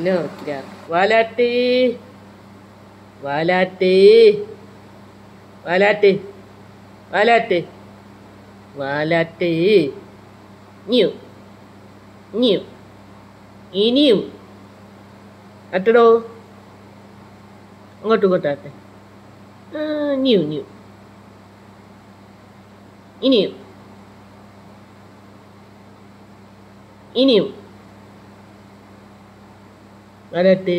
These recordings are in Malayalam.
എന്നെ നോക്കില്ല വാലാട്ട് വാലാട്ട് വാലാട്ട് വാലാട്ട് വാലാട്ട് ഇനിയും ഇനിയും ഇനിയും അട്ടടോ അങ്ങോട്ടും ഇങ്ങോട്ടാട്ടെ ആ, ഇനിയും ഇനിയും ഇനിയും ഇനിയും വലട്ട്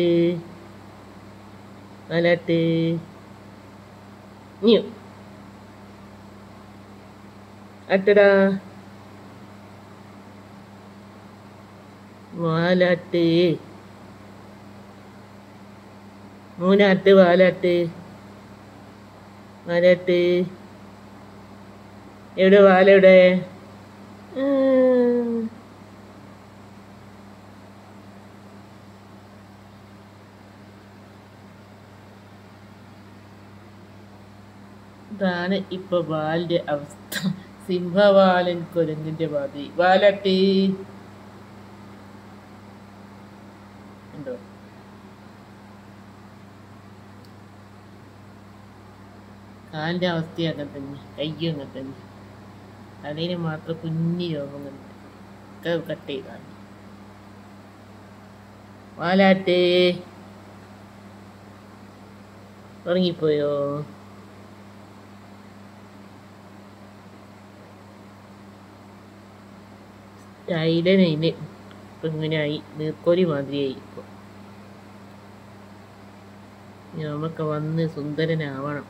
വലട്ട് ഇനിയും അട്ടടാ വാലാട്ട് മൂന്നാട്ട് വാലാട്ട് വാലാട്ട് എവിടെ വാല ഇതാണ് ഇപ്പൊ ബാലിന്റെ അവസ്ഥ. സിംഹവാലൻ കുരങ്ങിന്റെ പാതി വാലട്ടി. കാലിന്റെ അവസ്ഥ അങ്ങനെ തന്നെ. കയ്യും അങ്ങനെ തന്നെ. അതിന് മാത്രം കുഞ്ഞു രോഗം ഒക്കെ കട്ട് ചെയ്താണ്. വാലാട്ടേ. ഉറങ്ങിപ്പോയോ? ഇപ്പൊ ഇങ്ങനെയായി നീർക്കോലി മാതിരിയായി ഇപ്പൊ. നമുക്ക് വന്ന് സുന്ദരനാവണം.